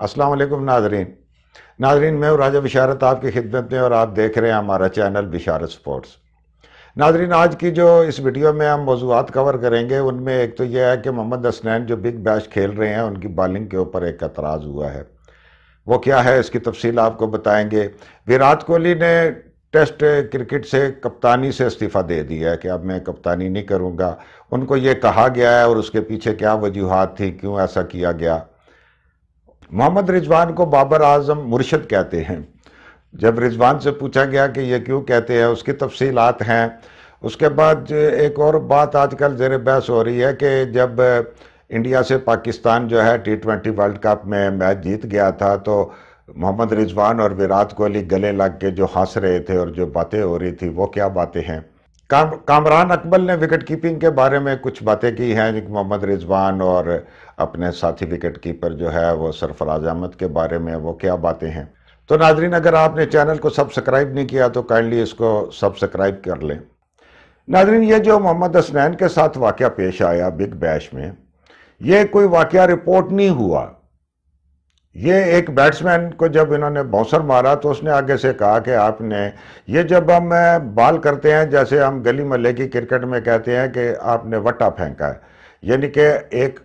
अस्सलाम वालेकुम नाजरीन। नाजरीन, मैं हूँ राजा बिशारत, आपकी खिदमत में और आप देख रहे हैं हमारा चैनल बिशारत स्पोर्ट्स। नाजरीन, आज की जो इस वीडियो में हम मौजूद कवर करेंगे, उनमें एक तो यह है कि मोहम्मद हसनैन जो बिग बैश खेल रहे हैं, उनकी बॉलिंग के ऊपर एक एतराज़ हुआ है। वो क्या है, इसकी तफसील आपको बताएँगे। विराट कोहली ने टेस्ट क्रिकेट से कप्तानी से इस्तीफ़ा दे दिया है कि अब मैं कप्तानी नहीं करूँगा। उनको ये कहा गया है और उसके पीछे क्या वजूहत थी, क्यों ऐसा किया गया? मोहम्मद रिजवान को बाबर आज़म मुर्शद कहते हैं। जब रिजवान से पूछा गया कि ये क्यों कहते हैं, उसकी तफसीलात हैं। उसके बाद एक और बात आजकल जेर बहस हो रही है कि जब इंडिया से पाकिस्तान जो है टी ट्वेंटी वर्ल्ड कप में मैच जीत गया था तो मोहम्मद रिजवान और विराट कोहली गले लग के जो हंस रहे थे और जो बातें हो रही थी, वो क्या बातें हैं? काम, कामरान अकबल ने विकेट कीपिंग के बारे में कुछ बातें की हैं मोहम्मद रिजवान और अपने साथी विकेट कीपर जो है वो सरफराज अहमद के बारे में वो क्या बातें हैं। तो नाजरीन, अगर आपने चैनल को सब्सक्राइब नहीं किया तो काइंडली इसको सब्सक्राइब कर लें। नाजरीन, ये जो मोहम्मद हसनैन के साथ वाक़ पेश आया बिग बैश में, ये कोई वाक़ रिपोर्ट नहीं हुआ। ये एक बैट्समैन को जब इन्होंने बाउंसर मारा तो उसने आगे से कहा कि आपने, ये जब हम बॉल करते हैं, जैसे हम गली मल्ले की क्रिकेट में कहते हैं कि आपने वट्टा फेंका है। यानी कि एक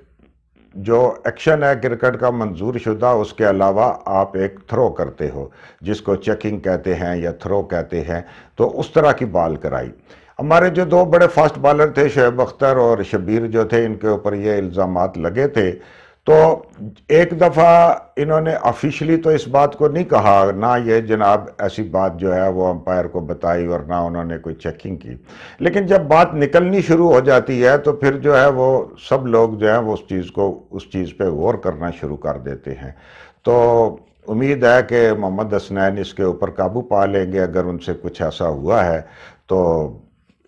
जो एक्शन है क्रिकेट का, मंजूर शुदा, उसके अलावा आप एक थ्रो करते हो, जिसको चेकिंग कहते हैं या थ्रो कहते हैं तो उस तरह की बॉल कराई। हमारे जो दो बड़े फास्ट बॉलर थे, शेब अख्तर और शबीर जो थे, इनके ऊपर ये इल्ज़ाम लगे थे तो एक दफ़ा इन्होंने ऑफिशियली तो इस बात को नहीं कहा, ना ये जनाब ऐसी बात जो है वो अंपायर को बताई और ना उन्होंने कोई चेकिंग की। लेकिन जब बात निकलनी शुरू हो जाती है तो फिर जो है वो सब लोग जो है वो उस चीज़ को, उस चीज़ पे गौर करना शुरू कर देते हैं। तो उम्मीद है कि मोहम्मद हसनैन इसके ऊपर काबू पा लेंगे, अगर उनसे कुछ ऐसा हुआ है तो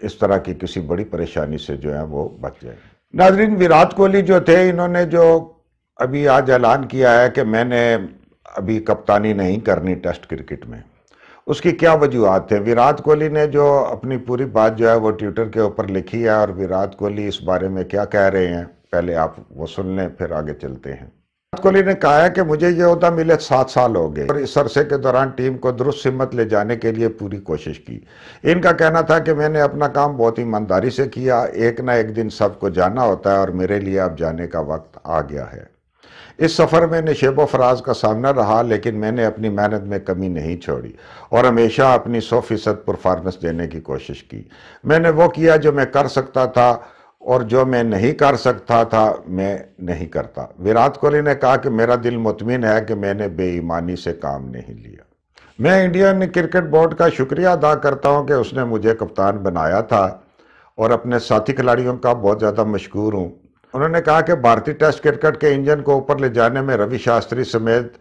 इस तरह की किसी बड़ी परेशानी से जो है वो बच जाए नाजरीन, विराट कोहली जो थे, इन्होंने जो अभी आज ऐलान किया है कि मैंने अभी कप्तानी नहीं करनी टेस्ट क्रिकेट में। उसकी क्या वजूहत थे विराट कोहली ने जो अपनी पूरी बात जो है वो ट्विटर के ऊपर लिखी है और विराट कोहली इस बारे में क्या कह रहे हैं? पहले आप वो सुन लें, फिर आगे चलते हैं। विराट कोहली ने कहा है कि मुझे ये होता मिले सात साल हो गए और इस अरसे के दौरान टीम को दुरुस्त सिमत ले जाने के लिए पूरी कोशिश की। इनका कहना था कि मैंने अपना काम बहुत ईमानदारी से किया, एक ना एक दिन सबको जाना होता है और मेरे लिए अब जाने का वक्त आ गया है। इस सफ़र में नशेब फराज का सामना रहा, लेकिन मैंने अपनी मेहनत में कमी नहीं छोड़ी और हमेशा अपनी सौ फ़ीसद परफॉर्मेंस देने की कोशिश की। मैंने वो किया जो मैं कर सकता था और जो मैं नहीं कर सकता था, मैं नहीं करता। विराट कोहली ने कहा कि मेरा दिल मुतमिन है कि मैंने बेईमानी से काम नहीं लिया। मैं इंडियन क्रिकेट बोर्ड का शुक्रिया अदा करता हूँ कि उसने मुझे कप्तान बनाया था और अपने साथी खिलाड़ियों का बहुत ज़्यादा मशहूर हूँ। उन्होंने कहा कि भारतीय टेस्ट क्रिकेट के इंजन को ऊपर ले जाने में रवि शास्त्री समेत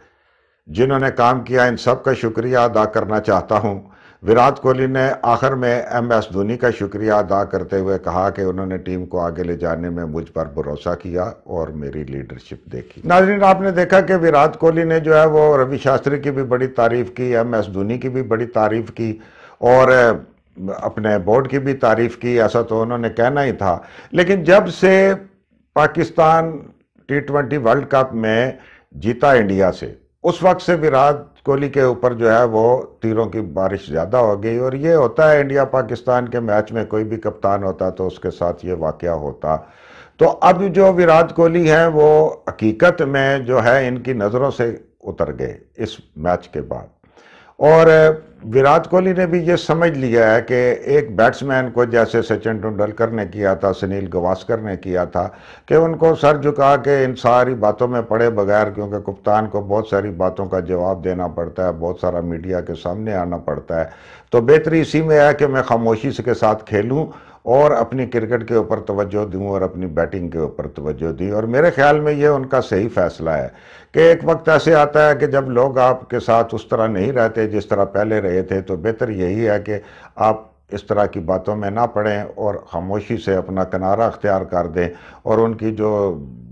जिन्होंने काम किया, इन सब का शुक्रिया अदा करना चाहता हूँ। विराट कोहली ने आखिर में एम एस धोनी का शुक्रिया अदा करते हुए कहा कि उन्होंने टीम को आगे ले जाने में मुझ पर भरोसा किया और मेरी लीडरशिप देखी। नाजरीन, आपने देखा कि विराट कोहली ने जो है वो रवि शास्त्री की भी बड़ी तारीफ़ की, एम एस धोनी की भी बड़ी तारीफ़ की और अपने बोर्ड की भी तारीफ़ की, ऐसा तो उन्होंने कहना ही था। लेकिन जब से Pakistan T twenty World Cup में जीता इंडिया से। उस वक्त से विराट कोहली के ऊपर जो है वो तीरों की बारिश ज़्यादा हो गई और ये होता है इंडिया पाकिस्तान के मैच में कोई भी कप्तान होता तो उसके साथ ये वाक़ होता। तो अब जो विराट कोहली हैं वो हकीकत में जो है इनकी नज़रों से उतर गए इस मैच के बाद। और विराट कोहली ने भी ये समझ लिया है कि एक बैट्समैन को जैसे सचिन तेंदुलकर ने किया था, सुनील गवास्कर ने किया था, कि उनको सर झुका के इन सारी बातों में पड़े बगैर, क्योंकि कप्तान को बहुत सारी बातों का जवाब देना पड़ता है, बहुत सारा मीडिया के सामने आना पड़ता है। तो बेहतरी इसी में है कि मैं खामोशी के साथ खेलूँ और अपनी क्रिकेट के ऊपर तवज्जो दूँ और अपनी बैटिंग के ऊपर तवज्जो दी। और मेरे ख्याल में ये उनका सही फैसला है कि एक वक्त ऐसे आता है कि जब लोग आपके साथ उस तरह नहीं रहते, जिस तरह पहले रहे थे तो बेहतर यही है कि आप इस तरह की बातों में ना पड़ें और खामोशी से अपना किनारा अख्तियार कर दें और उनकी जो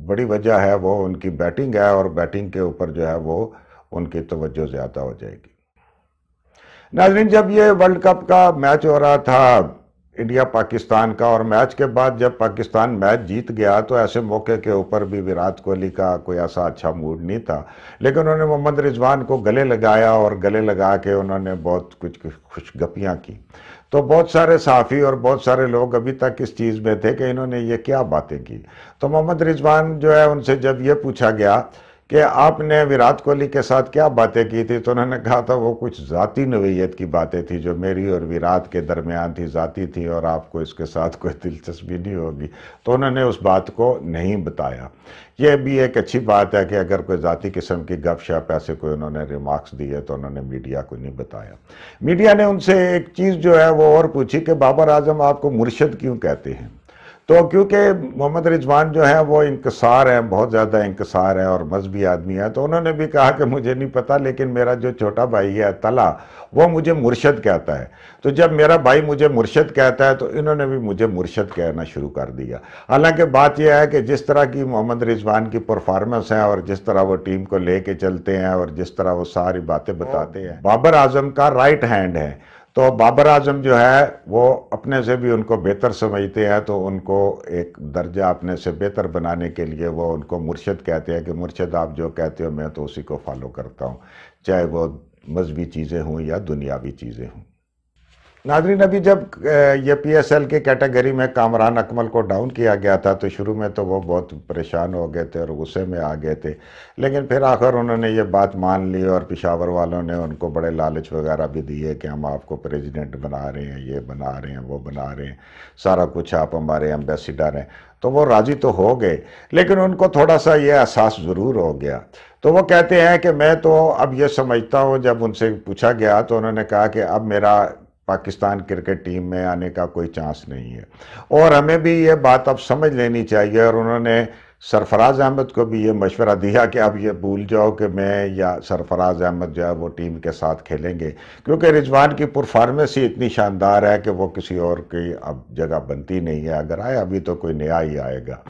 बड़ी वजह है, वो उनकी बैटिंग है और बैटिंग के ऊपर जो है, वो उनकी तवज्जो ज़्यादा हो जाएगी। नाजरीन, जब ये वर्ल्ड कप का मैच हो रहा था इंडिया पाकिस्तान का और मैच के बाद जब पाकिस्तान मैच जीत गया तो ऐसे मौके के ऊपर भी विराट कोहली का कोई ऐसा अच्छा मूड नहीं था। लेकिन उन्होंने मोहम्मद रिजवान को गले लगाया और गले लगा के उन्होंने बहुत कुछ खुशगपियाँ की। तो बहुत सारे साफ़ी और बहुत सारे लोग अभी तक इस चीज़ में थे कि इन्होंने ये क्या बातें की। तो मोहम्मद रिजवान जो है, उनसे जब ये पूछा गया कि आपने विराट कोहली के साथ क्या बातें की थी? तो उन्होंने कहा था, वो कुछ ज़ाती नवीयत की बातें थी जो मेरी और विराट के दरमियान थी, ज़ाती थी और आपको इसके साथ कोई दिलचस्पी नहीं होगी। तो उन्होंने उस बात को नहीं बताया। ये भी एक अच्छी बात है कि अगर कोई ज़ाती किस्म की गपशप, ऐसे कोई उन्होंने रिमार्क्स दिए तो उन्होंने मीडिया को नहीं बताया। मीडिया ने उनसे एक चीज़ जो है, वो और पूछी कि बाबर आज़म, आपको मुर्शद क्यों कहते हैं? तो क्योंकि मोहम्मद रिजवान जो है, वो इंकसार हैं, बहुत ज़्यादा इंकसार हैं और मजहबी आदमी है। तो उन्होंने भी कहा कि मुझे नहीं पता, लेकिन मेरा जो छोटा भाई है, तला, वो मुझे मुर्शद कहता है। तो जब मेरा भाई मुझे मुर्शद कहता है तो इन्होंने भी मुझे मुर्शद कहना शुरू कर दिया। हालाँकि बात यह है कि जिस तरह की मोहम्मद रिजवान की परफॉर्मेंस है और जिस तरह वो टीम को ले चलते हैं और जिस तरह वो सारी बातें बताते हैं, बाबर आज़म का राइट हैंड है। तो बाबर आज़म जो है, वो अपने से भी उनको बेहतर समझते हैं तो उनको एक दर्जा अपने से बेहतर बनाने के लिए वो उनको मुर्शद कहते हैं कि, मुर्शद, आप जो कहते हो, मैं तो उसी को फॉलो करता हूँ, चाहे वो मजहबी चीज़ें हों या दुनियावी चीज़ें हों। नाजरीन अभी जब ये पीएसएल के कैटेगरी में कामरान अकमल को डाउन किया गया था तो शुरू में तो वो बहुत परेशान हो गए थे और गुस्से में आ गए थे। लेकिन फिर आखिर उन्होंने ये बात मान ली और पिशावर वालों ने उनको बड़े लालच वगैरह भी दिए कि हम आपको प्रेसिडेंट बना रहे हैं, ये बना रहे हैं, वो बना रहे हैं, सारा कुछ आप हमारे एम्बेसडर हैं। तो वो राज़ी तो हो गए, लेकिन उनको थोड़ा सा ये एहसास ज़रूर हो गया। तो वो कहते हैं कि मैं तो अब ये समझता हूँ, जब उनसे पूछा गया तो उन्होंने कहा कि अब मेरा पाकिस्तान क्रिकेट टीम में आने का कोई चांस नहीं है। और हमें भी ये बात अब समझ लेनी चाहिए और उन्होंने सरफराज अहमद को भी ये मशवरा दिया कि अब ये भूल जाओ कि मैं या सरफराज अहमद जो है वो टीम के साथ खेलेंगे। क्योंकि रिजवान की परफॉर्मेंस ही इतनी शानदार है कि वो किसी और की अब जगह बनती नहीं है। अगर आए, अभी तो कोई नया ही आएगा।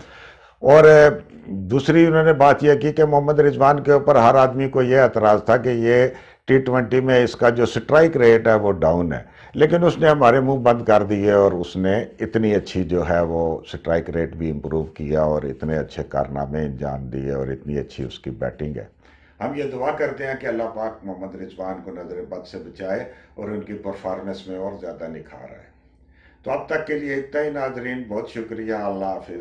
और दूसरी उन्होंने बात यह की कि मोहम्मद रिजवान के ऊपर हर आदमी को यह एतराज़ था कि ये टी ट्वेंटी में इसका जो स्ट्राइक रेट है वो डाउन है। लेकिन उसने हमारे मुँह बंद कर दिए और उसने इतनी अच्छी जो है वो स्ट्राइक रेट भी इम्प्रूव किया और इतने अच्छे कारनामे अंजाम दिए और इतनी अच्छी उसकी बैटिंग है। हम ये दुआ करते हैं कि अल्लाह पाक मोहम्मद रिजवान को नज़र बद से बचाए और उनकी परफॉर्मेंस में और ज़्यादा निखार आए। तो अब तक के लिए इतना ही, नाजरीन, बहुत शुक्रिया, अल्लाह हाफिज़।